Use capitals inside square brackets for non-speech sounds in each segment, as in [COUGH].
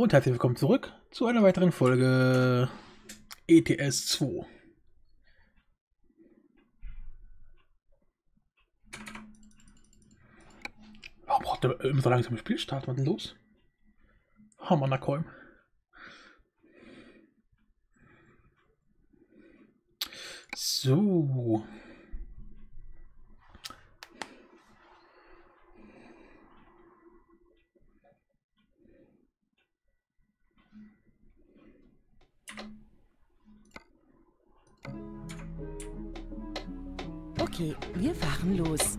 Und herzlich willkommen zurück zu einer weiteren Folge ETS 2. Warum braucht der immer so langsam Spielstart? Was denn los? Hammer nach Kolm. So. Okay, wir fahren los.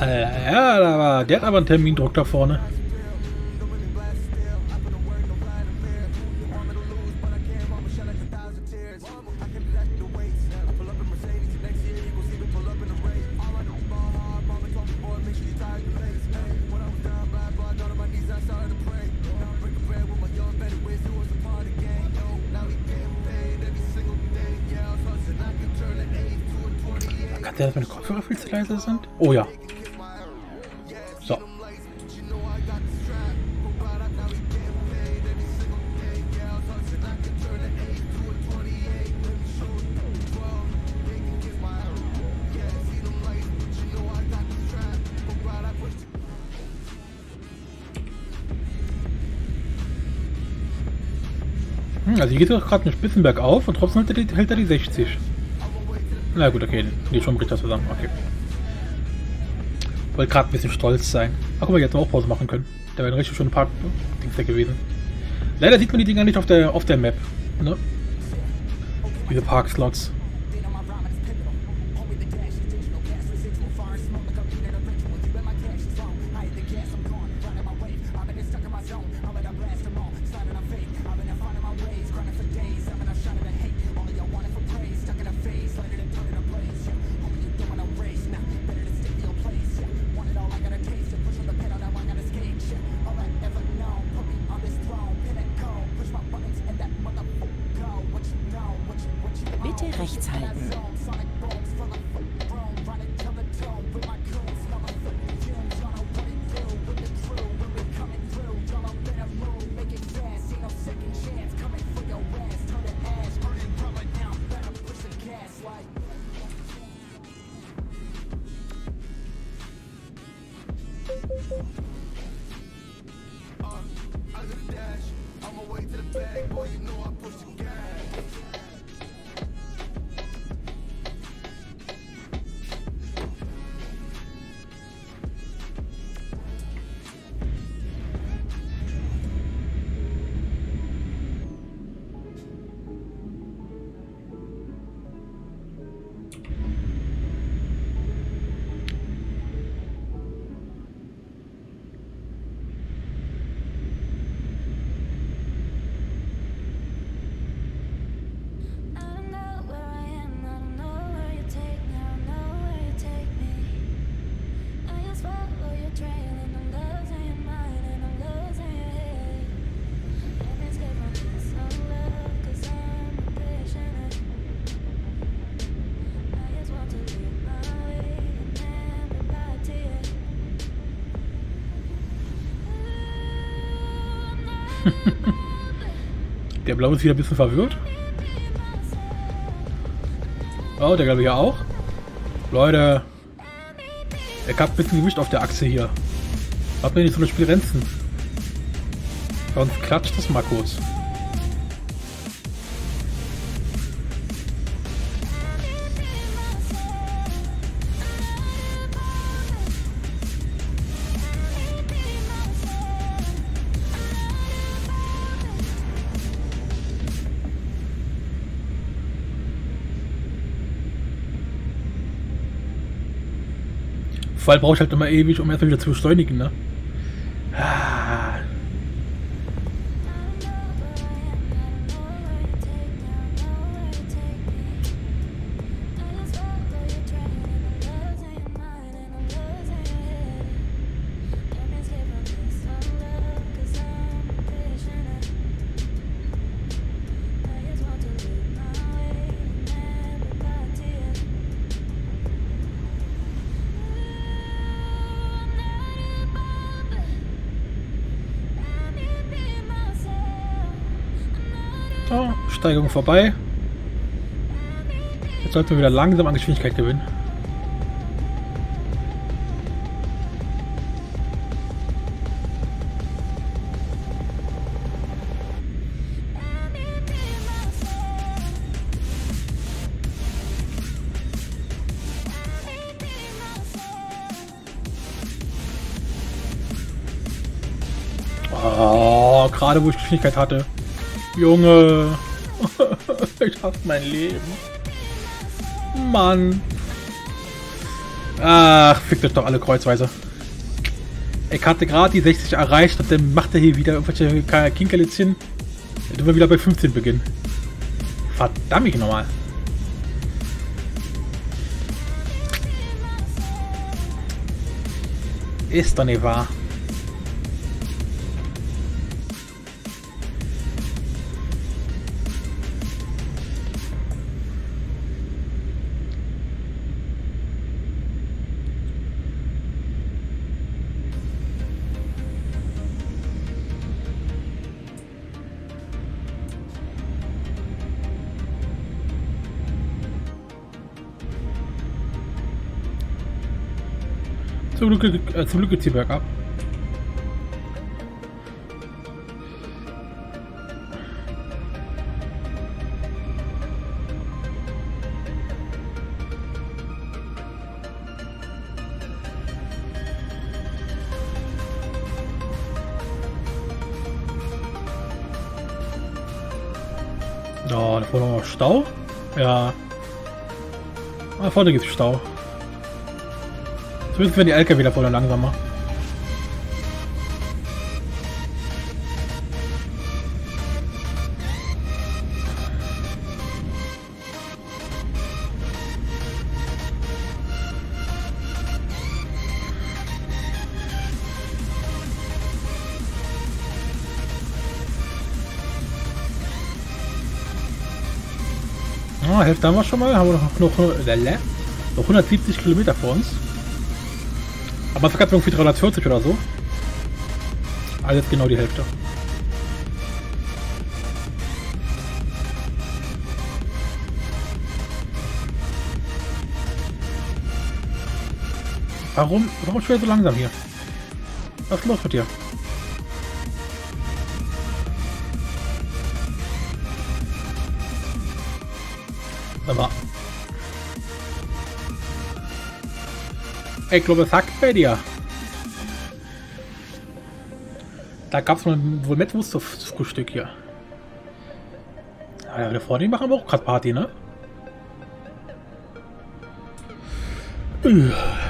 Äh, ja, der hat aber einen Termindruck da vorne. Der, dass meine Kopfhörer viel zu leise sind? Oh ja. So. Hm, Also hier geht es gerade einen Spitzen bergauf und trotzdem hält er die, hält er die 60. Na gut, okay, nee, schon bricht das zusammen, okay. Wollte gerade ein bisschen stolz sein. Ach guck mal, jetzt auch Pause machen können. Da wäre ein richtig schöner Park-Dings weg gewesen. Leider sieht man die Dinger nicht auf der, auf der Map. Ne? Diese Parkslots. Uh, I got a dash. I'm way to the bag. Boy, you know I push the [LAUGHS] Der Blaue ist wieder ein bisschen verwirrt. Oh, der Gelbe ja auch. Leute. Er hat ein bisschen Gewicht auf der Achse hier. Hat mir nicht so eine Spielrenzen. Sonst klatscht das mal kurz. Allem brauche ich halt immer ewig, um erst wieder zu beschleunigen, ne? So, Steigung vorbei. Jetzt sollten wir wieder langsam an Geschwindigkeit gewinnen. Oh, gerade wo ich Geschwindigkeit hatte. Junge. [LAUGHS] ich hasse mein Leben. Mann. Ach, fickt euch doch alle kreuzweise. Ich hatte gerade die 60 erreicht und dann macht er hier wieder irgendwelche Kinkerlitzchen. Dann tun wir wieder bei 15 beginnen. Verdammt ich nochmal. Ist doch nicht wahr. Zum Glück, äh, zum Glück geht's hier bergab. Ja, da vorne Stau. Ja. Da vorne gibt's Stau. Zumindest werden die LKW da vorne langsamer. Ah, Hälfte haben wir schon mal. Haben wir noch, noch, äh, noch 170 Kilometer vor uns. Aber es gab irgendwie 340 oder so. Alles genau die Hälfte. Warum? Warum schwer so langsam hier? Was ist los mit dir? Ich glaube, es hackt bei dir. Da gab es wohl Mettwurst zum Frühstück hier. Ja, da vorne machen wir auch gerade Party, ne? Äh.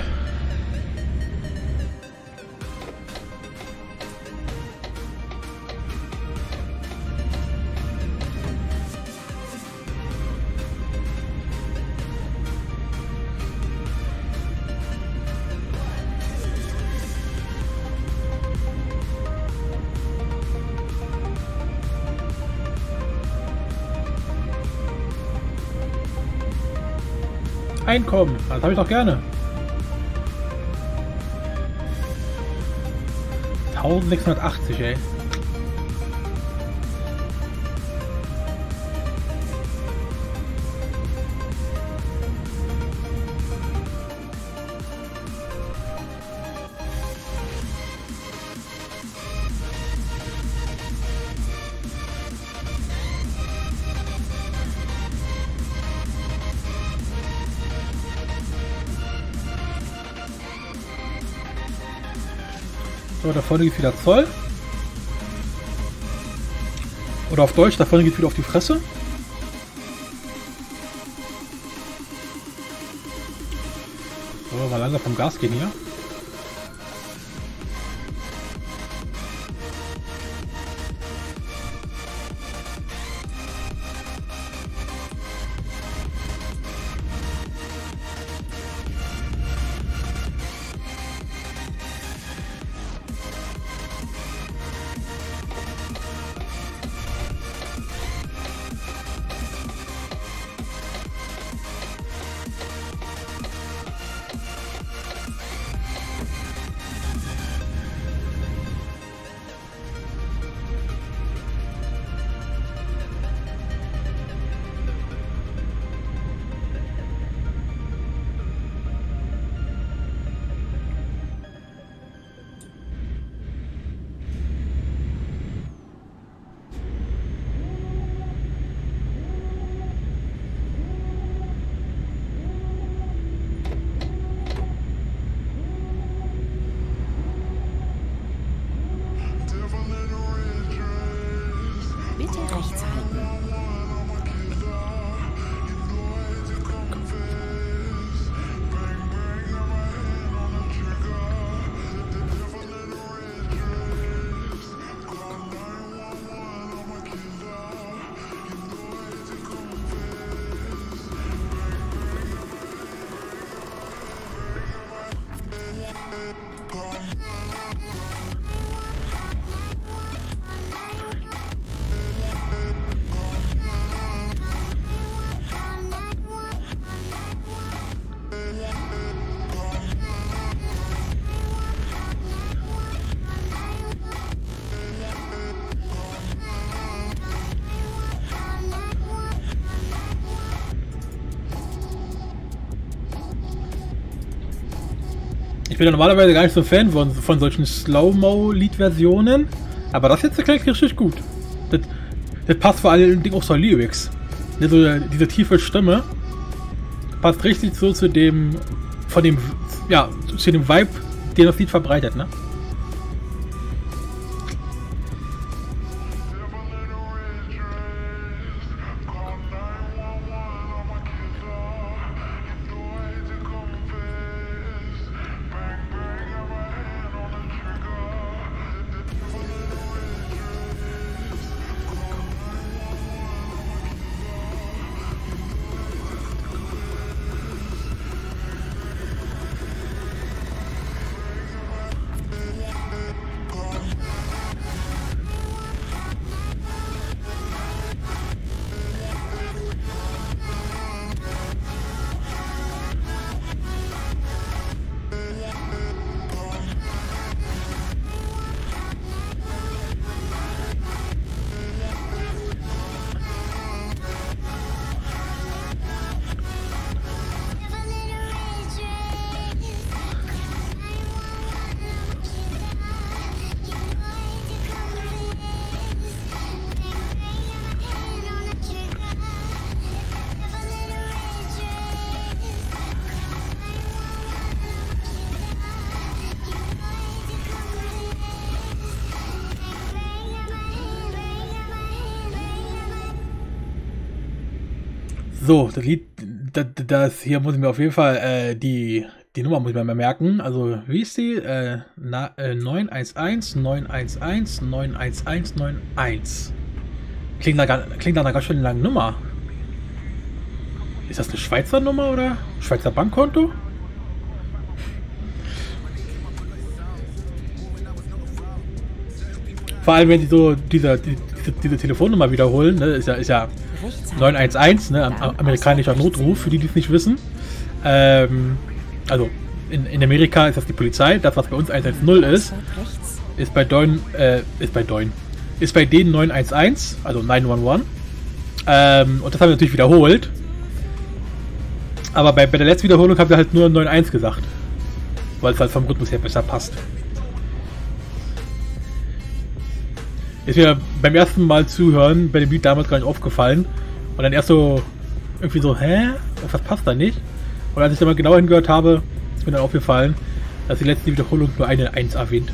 Einkommen. Das habe ich doch gerne. 1680, ey. So, da vorne geht wieder Zoll. Oder auf Deutsch, da vorne geht wieder auf die Fresse. So, mal langsam vom Gas gehen hier. Bin ja normalerweise gar nicht so Fan von, von solchen Slow-Mo-Lied-Versionen, aber das jetzt klingt richtig gut. Das, das passt vor Dingen auch zur Lyrics. Ne, so, diese tiefe Stimme passt richtig so zu dem, von dem, ja, zu dem Vibe, den das Lied verbreitet, ne? So, das Lied, das, das hier muss ich mir auf jeden Fall äh, die, die Nummer muss ich mir merken. Also, wie ist die? Äh, na, äh, 911 911 911 91. Klingt nach, klingt nach einer ganz schön langen Nummer. Ist das eine Schweizer Nummer oder Schweizer Bankkonto? Vor allem, wenn die so diese, die, diese, Telefonnummer wiederholen, ne, ist ja, ist ja Rechts halten. 911, ne, am, am, amerikanischer Notruf, für die, die es nicht wissen. Ähm, also in, in Amerika ist das die Polizei, das was bei uns 110 ist, ist bei Deun, äh, ist bei Deun, ist bei denen 911, also 911. Ähm, und das haben wir natürlich wiederholt. Aber bei, bei der letzten Wiederholung haben wir halt nur 91 gesagt. Weil es halt vom Rhythmus her besser passt. Ist mir beim ersten Mal zuhören bei dem Lied damals gar nicht aufgefallen. Und dann erst so irgendwie so, hä? Was passt da nicht? Und als ich dann mal genauer hingehört habe, ist mir dann aufgefallen, dass die letzte Wiederholung nur eine 1 erwähnt.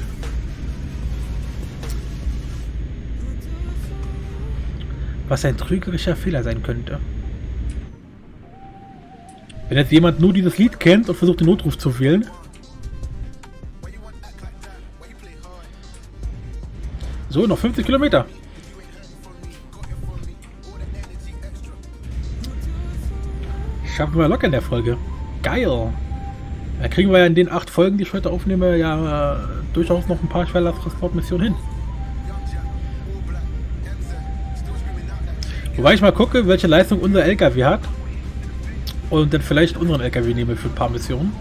Was ein trügerischer Fehler sein könnte. Wenn jetzt jemand nur dieses Lied kennt und versucht den Notruf zu wählen. So, noch 50 Kilometer. Schaffen wir locker in der Folge. Geil. Da kriegen wir ja in den acht Folgen, die ich heute aufnehme, ja durchaus noch ein paar Schwerlasttransportmissionen hin. Wobei ich mal gucke, welche Leistung unser LKW hat. Und dann vielleicht unseren LKW nehme für ein paar Missionen.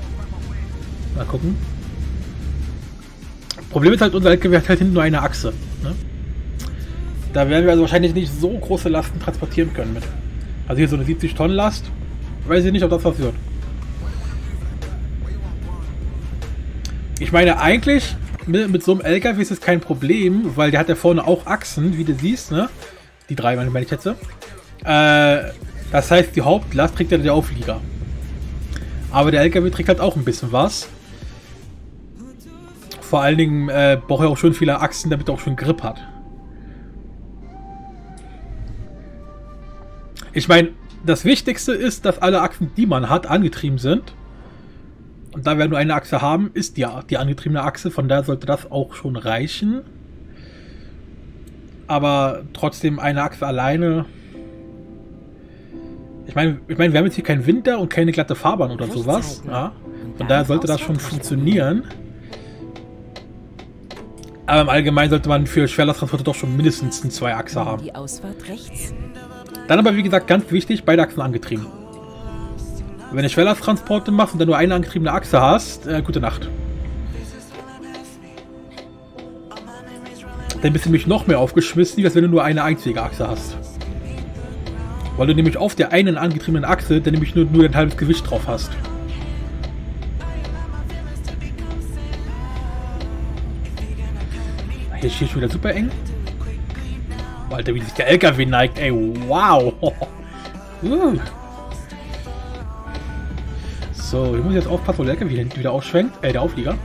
Mal gucken. Problem ist halt, unser LKW hat halt hinten nur eine Achse. Da werden wir also wahrscheinlich nicht so große Lasten transportieren können mit. Also hier so eine 70 Tonnen Last. Weiß ich nicht, ob das was wird. Ich meine, eigentlich mit, mit so einem LKW ist es kein Problem, weil der hat ja vorne auch Achsen, wie du siehst, ne? Die drei, meine ich jetzt. Äh, das heißt, die Hauptlast trägt ja der Auflieger. Aber der LKW trägt halt auch ein bisschen was. Vor allen Dingen äh, braucht er auch schon viele Achsen, damit er auch schon Grip hat. Ich meine, das Wichtigste ist, dass alle Achsen, die man hat, angetrieben sind. Und da wir nur eine Achse haben, ist die, die angetriebene Achse. Von daher sollte das auch schon reichen. Aber trotzdem eine Achse alleine. Ich meine, ich meine, wir haben jetzt hier keinen Winter und keine glatte Fahrbahn oder sowas. Ja. Und Von daher sollte das schon funktionieren. Aber im Allgemeinen sollte man für Schwerlasttransporte doch schon mindestens eine Zwei-Achse haben. Die Ausfahrt rechts. Dann aber, wie gesagt, ganz wichtig, beide Achsen angetrieben. Wenn du Schwerlasttransporte machst und dann nur eine angetriebene Achse hast, äh, gute Nacht. Dann bist du nämlich noch mehr aufgeschmissen, als wenn du nur eine einzige Achse hast. Weil du nämlich auf der einen angetriebenen Achse dann nämlich nur, nur dein halbes Gewicht drauf hast. Hier steht schon wieder super eng. Alter, wie sich der LKW neigt, ey, wow. So, ich muss jetzt aufpassen, wo der LKW hinten wieder aufschwenkt. Äh, der Auflieger.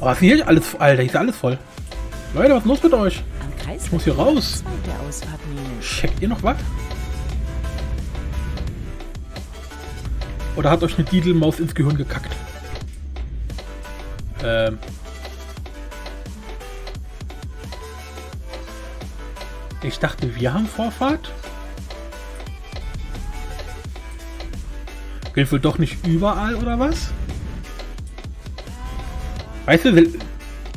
Aber was ist hier alles, Alter, ist alles voll. Leute, was ist los mit euch? Ich muss hier raus. Checkt ihr noch was? Oder hat euch eine Didelmaus ins Gehirn gekackt? Ähm. Ich dachte, wir haben Vorfahrt. Gilt wohl doch nicht überall, oder was? Weißt du,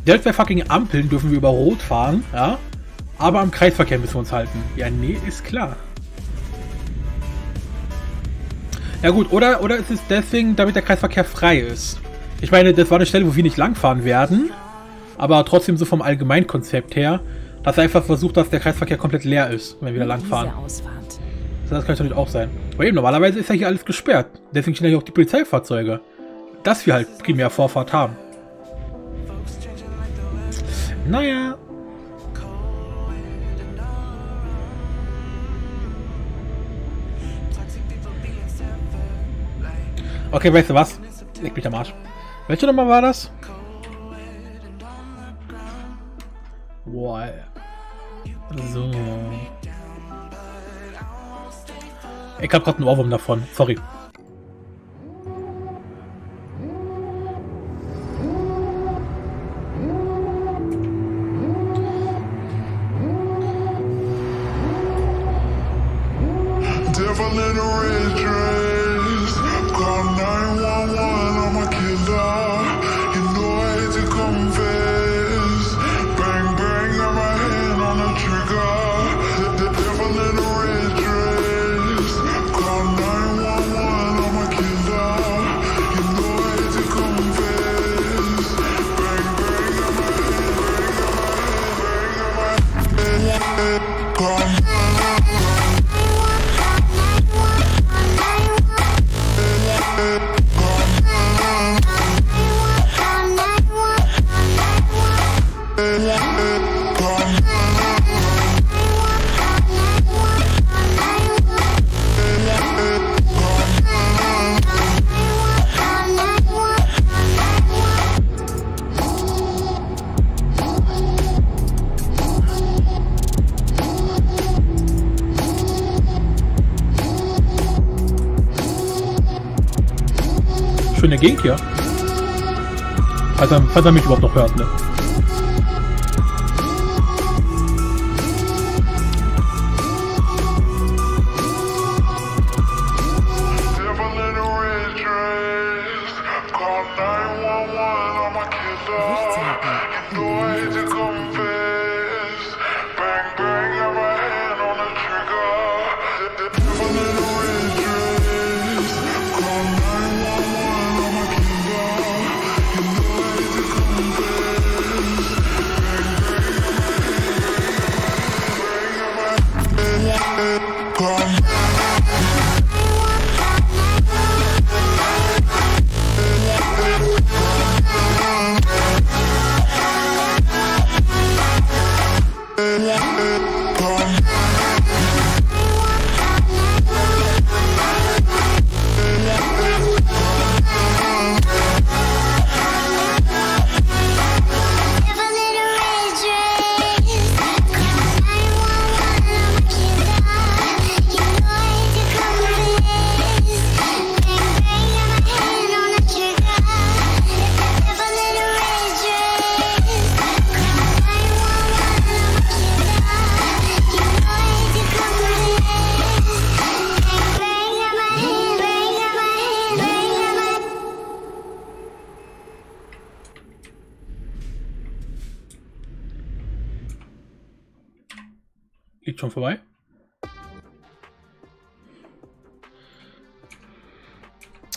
selbst bei fucking Ampeln dürfen wir über Rot fahren, ja? Aber am Kreisverkehr müssen wir uns halten. Ja, nee, ist klar. Ja gut, oder, oder ist es deswegen, damit der Kreisverkehr frei ist? Ich meine, das war eine Stelle, wo wir nicht langfahren werden, aber trotzdem so vom Allgemeinkonzept her, dass er einfach versucht, dass der Kreisverkehr komplett leer ist, wenn wir wieder langfahren. Ausfahrt. Das kann natürlich auch sein. Aber eben, normalerweise ist ja hier alles gesperrt. Deswegen stehen ja hier auch die Polizeifahrzeuge. Dass wir halt primär Vorfahrt haben. Naja. Okay, weißt du was? Leg mich am Arsch. Welche Nummer war das? Boah. So. Ich hab grad einen Ohrwurm davon. Sorry. Schöne Gegend hier. Falls er, falls er mich überhaupt noch hört, ne?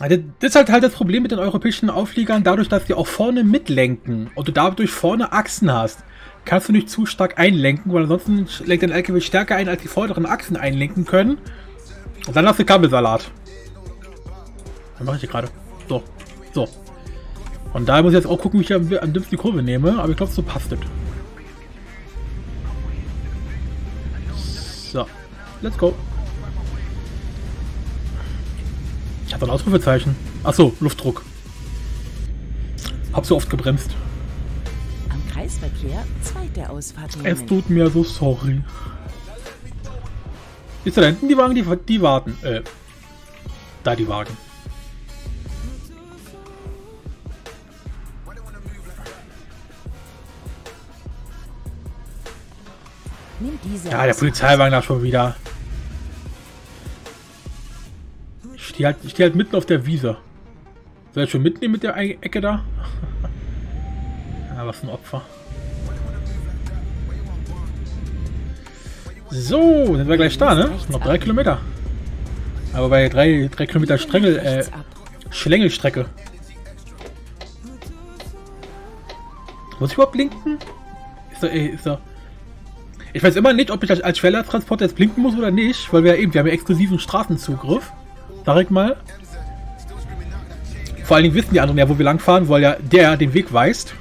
Also, das ist halt halt das Problem mit den europäischen Aufliegern, dadurch, dass sie auch vorne mitlenken und du dadurch vorne Achsen hast, kannst du nicht zu stark einlenken, weil ansonsten lenkt dein LKW stärker ein, als die vorderen Achsen einlenken können. Und dann hast du Kabelsalat. Was mache ich hier gerade? So, so. Und da muss ich jetzt auch gucken, wie ich am, am dümmsten die Kurve nehme, aber ich glaube, so passt es. So, let's go. Ich habe ein Ausrufezeichen. Achso, Luftdruck. Hab so oft gebremst. Am Kreisverkehr zweite Ausfahrt Es nehmen. tut mir so sorry. Ist da hinten die Wagen, die, die warten? Äh, da die Wagen. Nimm diese Ja, der. Polizeiwagen da schon wieder. Ich stehe halt, steh halt mitten auf der Wiese. Soll ich schon mitnehmen mit der Ecke da? [LAUGHS] ja, was ein Opfer. So, sind wir gleich da, ne? Noch drei Kilometer. Aber bei drei, drei Kilometer Strängel, äh. Schlängelstrecke. Muss ich überhaupt blinken? Ist ey, ist da. Ich weiß immer nicht, ob ich als Schwerlasttransporter jetzt blinken muss oder nicht, weil wir ja eben, wir haben ja exklusiven Straßenzugriff. Sag ich mal. Vor allen Dingen wissen die anderen ja, wo wir langfahren, weil ja der den Weg weist.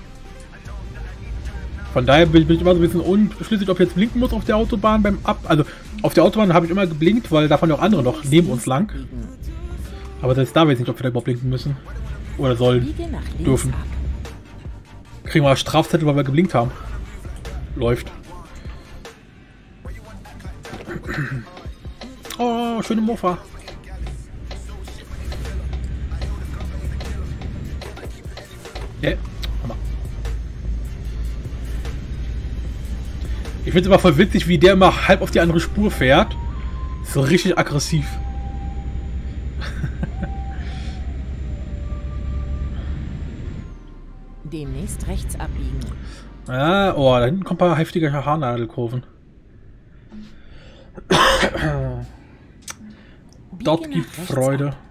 Von daher bin ich immer so ein bisschen unschlüssig, ob ich jetzt blinken muss auf der Autobahn beim Ab. Also auf der Autobahn habe ich immer geblinkt, weil da fahren ja auch andere noch neben uns lang. Aber selbst da weiß ich nicht, ob wir da überhaupt blinken müssen. Oder sollen. Dürfen. Kriegen wir Strafzettel, weil wir geblinkt haben. Läuft. Oh, schöne Mofa. Hammer. Ich finde es immer voll witzig, wie der immer halb auf die andere Spur fährt. So richtig aggressiv. [LAUGHS] Demnächst rechts abbiegen. Ah, oh, da hinten kommt ein paar heftige Haarnadelkurven. [COUGHS] Dort gibt Freude. ab.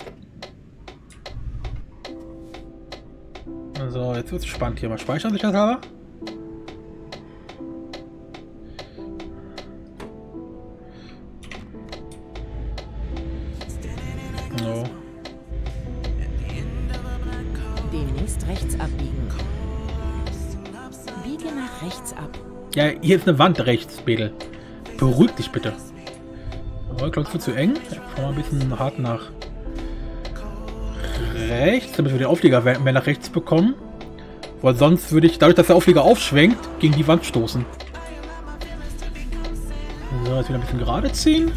So, jetzt wird's spannend hier. Mal speichern sich das aber. So. Demnächst rechts abbiegen. Biege nach rechts ab. Ja, hier ist eine Wand rechts, Bedel. Beruhig dich bitte. Oh, ich glaube, es wird zu eng. Fahr mal ein bisschen hart nach rechts, damit wir den Auflieger mehr nach rechts bekommen. Weil sonst würde ich, dadurch, dass der Auflieger aufschwenkt, gegen die Wand stoßen. So, jetzt wieder ein bisschen gerade ziehen.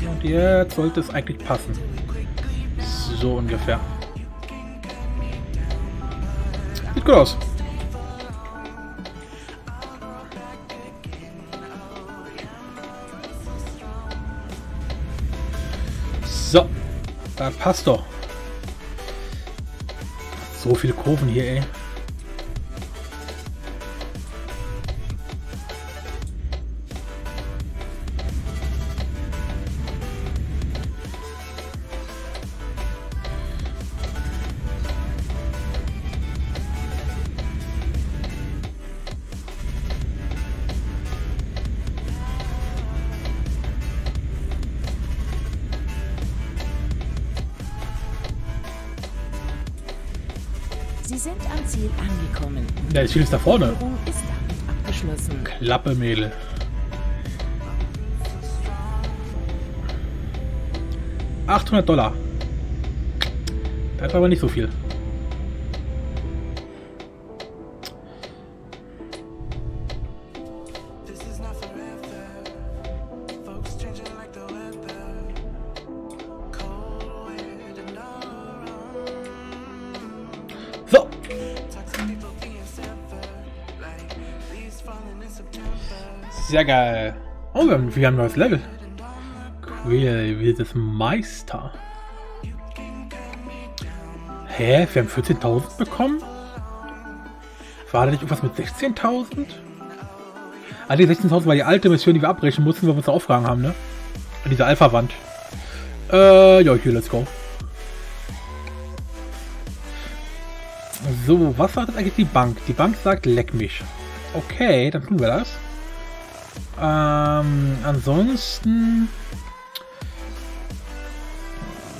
Und jetzt sollte es eigentlich passen. So ungefähr. Sieht gut aus. So, da passt doch. So viele Kurven hier, ey. Sind am Ziel angekommen. Ja, das Ziel ist da vorne. Ist abgeschlossen. Klappe, Mädel. Achthundert Dollar. Das ist aber nicht so viel. Sehr geil. Oh, wir haben, ein neues Level. Quäl, wir das Meister. Hä? Wir haben 14.000 bekommen? War da nicht irgendwas mit 16.000? Ah, die 16.000 war die alte Mission, die wir abbrechen mussten, weil wir uns aufgehangen haben, ne? An dieser Alpha-Wand. Äh, ja, hier, let's go. So, was sagt jetzt eigentlich die Bank? Die Bank sagt, leck mich. Okay, dann tun wir das. Ähm, ansonsten...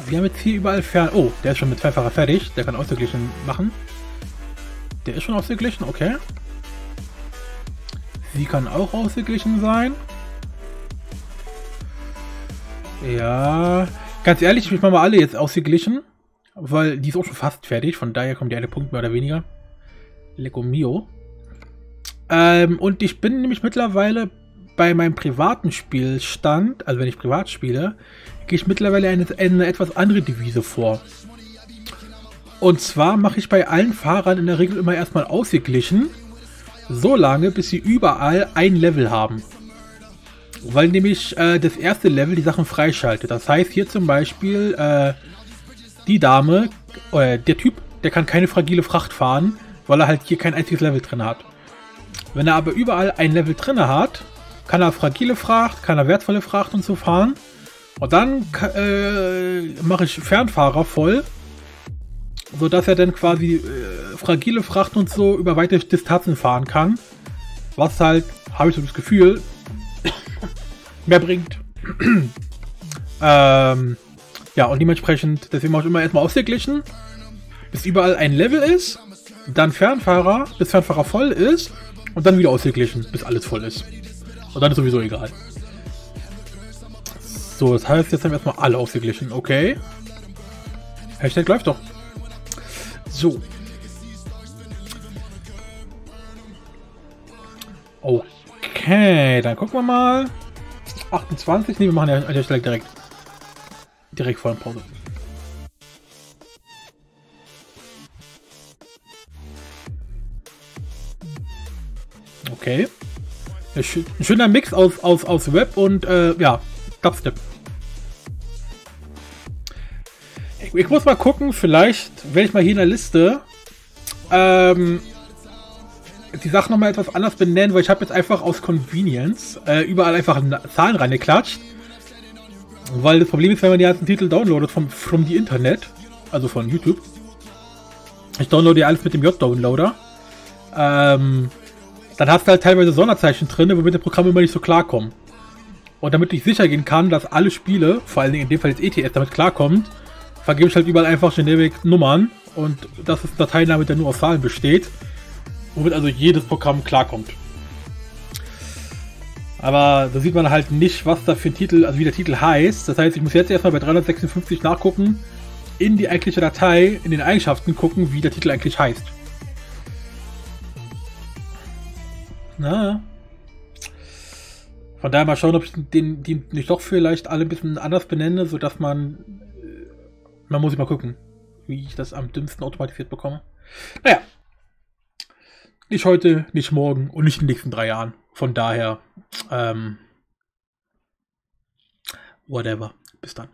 Wir haben jetzt hier überall fern... Oh, der ist schon mit zweifacher fertig. Der kann ausgeglichen machen. Der ist schon ausgeglichen, okay. Sie kann auch ausgeglichen sein. Ja, ganz ehrlich, ich mache mal alle jetzt ausgeglichen, weil die ist auch schon fast fertig, von daher kommt der eine Punkt mehr oder weniger. Lego Mio. Ähm, und ich bin nämlich mittlerweile bei meinem privaten Spielstand, also wenn ich privat spiele, gehe ich mittlerweile eine, eine etwas andere Devise vor. Und zwar mache ich bei allen Fahrern in der Regel immer erstmal ausgeglichen, so lange, bis sie überall ein Level haben. Weil nämlich äh, das erste Level die Sachen freischaltet. Das heißt hier zum Beispiel, äh, die Dame, äh, der Typ, der kann keine fragile Fracht fahren, weil er halt hier kein einziges Level drin hat. Wenn er aber überall ein Level drin hat, kann er fragile Fracht, kann er wertvolle Fracht und so fahren. Und dann äh, mache ich Fernfahrer voll, sodass er dann quasi äh, fragile Fracht und so über weite Distanzen fahren kann. Was halt, habe ich so das Gefühl, [COUGHS] mehr bringt. [COUGHS] ähm, ja, und dementsprechend, deswegen mache ich immer erstmal ausgeglichen, bis überall ein Level ist, dann Fernfahrer, bis Fernfahrer voll ist und dann wieder ausgeglichen, bis alles voll ist. Und dann ist sowieso egal. So, das heißt, jetzt haben wir erstmal alle ausgeglichen. Okay. Hashtag läuft doch. So. Okay, dann gucken wir mal. 28, nee, wir machen ja an der Stelle direkt. Direkt vor der Pause. Okay. Ein schö- ein schöner Mix aus, aus, aus Web und äh, ja, Dubstep. Ich, ich muss mal gucken, vielleicht werde ich mal hier in der Liste ähm, die Sachen nochmal etwas anders benennen, weil ich habe jetzt einfach aus Convenience äh, überall einfach Zahlen reingeklatscht. Weil das Problem ist, wenn man die ganzen Titel downloadet vom from the Internet, also von YouTube. Ich downloade ja alles mit dem J-Downloader. Ähm, dann hast du halt teilweise Sonderzeichen drin, womit das Programm immer nicht so klarkommt. Und damit ich sicher gehen kann, dass alle Spiele, vor allen Dingen in dem Fall jetzt ETS, damit klarkommt, vergebe ich halt überall einfach generic Nummern und das ist ein Dateiname, der nur aus Zahlen besteht, womit also jedes Programm klarkommt. Aber da sieht man halt nicht, was da für ein Titel, also wie der Titel heißt. Das heißt, ich muss jetzt erstmal bei 356 nachgucken, in die eigentliche Datei, in den Eigenschaften gucken, wie der Titel eigentlich heißt. Na. Von daher mal schauen, ob ich den, den nicht doch vielleicht alle ein bisschen anders benenne, sodass man. äh, Man muss ich mal gucken, wie ich das am dümmsten automatisiert bekomme. Naja. Nicht heute, nicht morgen und nicht in den nächsten drei Jahren. Von daher, ähm, whatever. Bis dann.